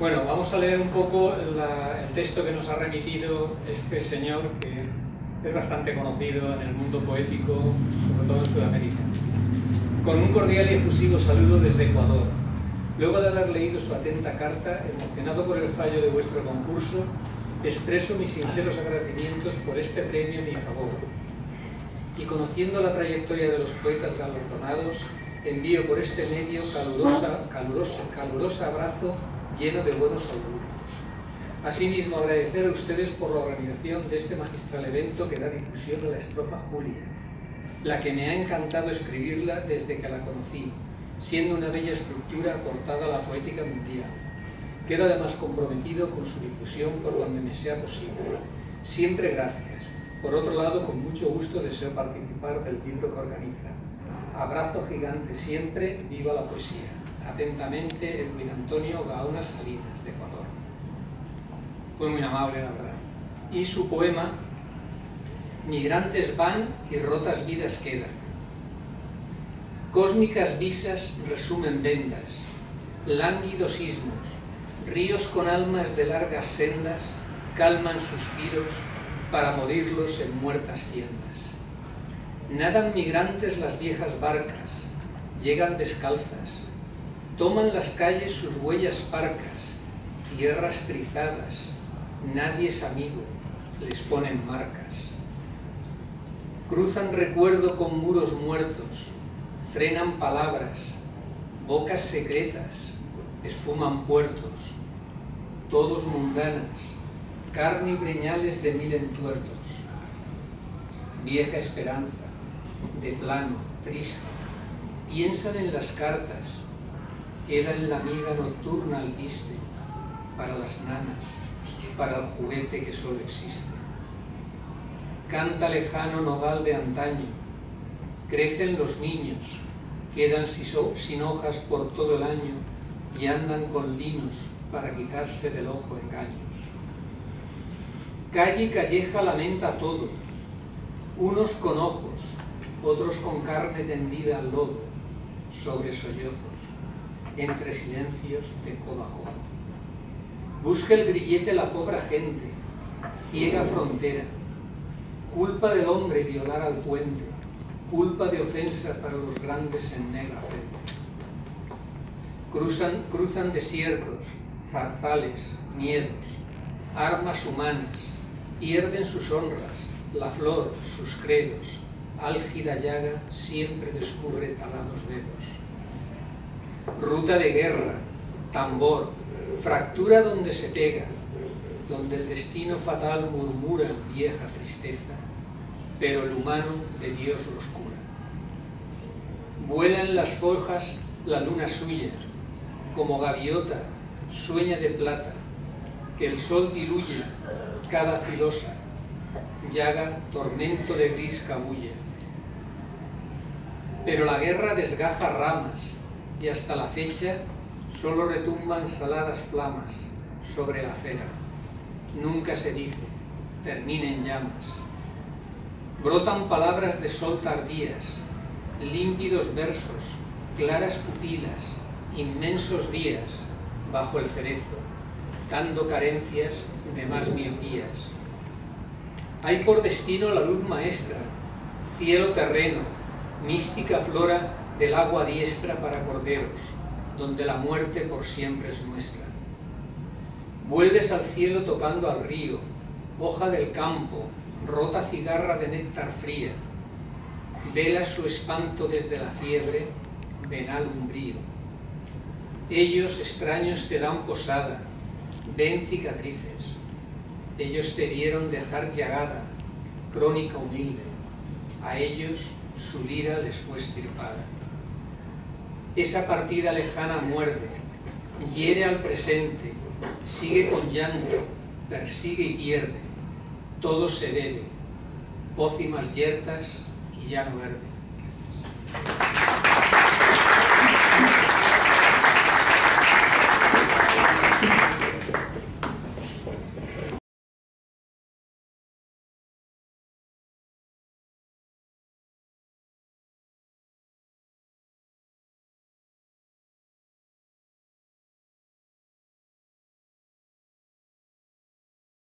Bueno, vamos a leer un poco el texto que nos ha remitido este señor que es bastante conocido en el mundo poético, sobre todo en Sudamérica. Con un cordial y efusivo saludo desde Ecuador. Luego de haber leído su atenta carta, emocionado por el fallo de vuestro concurso, expreso mis sinceros agradecimientos por este premio en mi favor. Y conociendo la trayectoria de los poetas galardonados, envío por este medio calurosa, caluroso, caluroso abrazo lleno de buenos augurios. Asimismo, agradecer a ustedes por la organización de este magistral evento que da difusión a la estrofa Julia, la que me ha encantado escribirla desde que la conocí, siendo una bella estructura aportada a la poética mundial. Quedo además comprometido con su difusión por donde me sea posible. Siempre gracias. Por otro lado, con mucho gusto deseo participar del libro que organiza. Abrazo gigante siempre, viva la poesía. Atentamente, Edwin Antonio Gaona Salinas, de Ecuador. Fue muy amable, la verdad. Y su poema, Migrantes van y rotas vidas quedan. Cósmicas visas resumen vendas, lánguidos sismos, ríos con almas de largas sendas calman suspiros para morirlos en muertas tiendas. Nadan migrantes las viejas barcas, llegan descalzas, toman las calles sus huellas parcas, tierras trizadas, nadie es amigo, les ponen marcas. Cruzan recuerdo con muros muertos, frenan palabras, bocas secretas, esfuman puertos, todos mundanas, carne y breñales de mil entuertos. Vieja esperanza, de plano, triste, piensan en las cartas, en la miga nocturna albiste, para las nanas, para el juguete que solo existe. Canta lejano nogal de antaño, crecen los niños, quedan sin hojas por todo el año y andan con linos para quitarse del ojo engaños. Calle y calleja lamenta todo, unos con ojos, otros con carne tendida al lodo, sobre sollozos, entre silencios de codo a codo. Busca el grillete la pobre gente, ciega frontera, culpa del hombre violar al puente, culpa de ofensa para los grandes en negra frente. Cruzan, cruzan desiertos, zarzales, miedos, armas humanas, pierden sus honras, la flor, sus credos, álgida llaga siempre descubre talados dedos. Ruta de guerra, tambor, fractura donde se pega, donde el destino fatal murmura vieja tristeza, pero el humano de Dios los cura. Vuela en las fojas la luna suya, como gaviota, sueña de plata, que el sol diluye cada filosa, llaga, tormento de gris cabulla. Pero la guerra desgaja ramas y hasta la fecha solo retumban saladas flamas sobre la acera. Nunca se dice, termina en llamas. Brotan palabras de sol tardías, límpidos versos, claras pupilas, inmensos días bajo el cerezo, dando carencias de más miopías. Hay por destino la luz maestra, cielo terreno, mística flora del agua diestra para corderos, donde la muerte por siempre es nuestra. Vuelves al cielo tocando al río, hoja del campo, rota cigarra de néctar fría, velas su espanto desde la fiebre, venal umbrío. Ellos extraños te dan posada, ven cicatrices, ellos te vieron dejar llagada, crónica humilde, a ellos su lira les fue estirpada. Esa partida lejana muerde, hiere al presente, sigue con llanto, persigue y pierde, todo se debe, pócimas yertas y llano verde.